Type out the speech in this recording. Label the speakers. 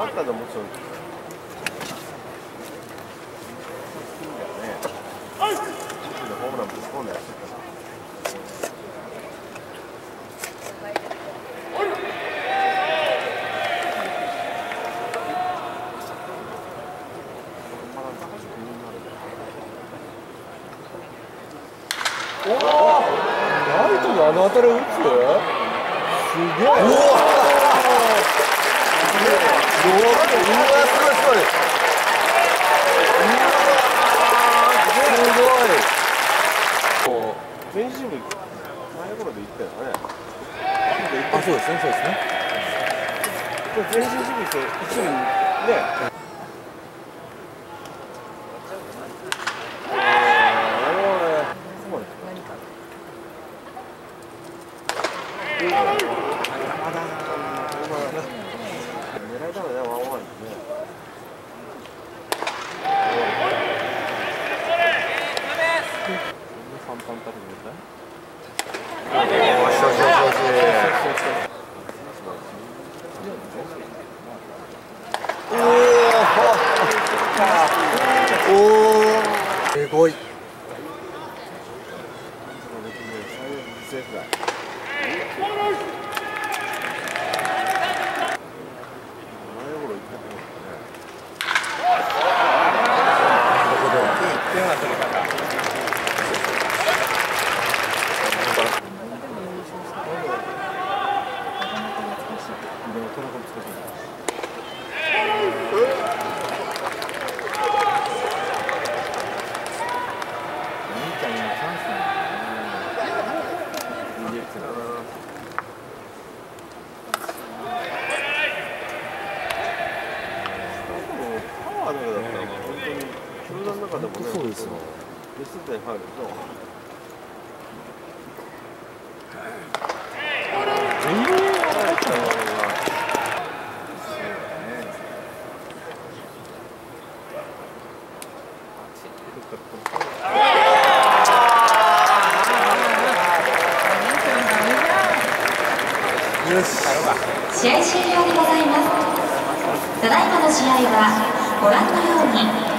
Speaker 1: バッターでもちろん。ホー。ムラ
Speaker 2: イトにあの当たり打つすげえうわうわすごいすごいすごい
Speaker 1: こう前進部前頃で行ったよね。
Speaker 2: あそうですね。そうですね。
Speaker 1: これ前進守備して一塁ね。狙いたのねワンワンね
Speaker 2: パンパン食べて
Speaker 1: よしよしよしよし
Speaker 2: おおすごい
Speaker 1: セーフだ前頃行ったと思パワーだけだったらまの中でもね
Speaker 2: そうですよ
Speaker 1: ベスト10入ると。
Speaker 3: 試合終了でございます。ただいまの試合はご覧のように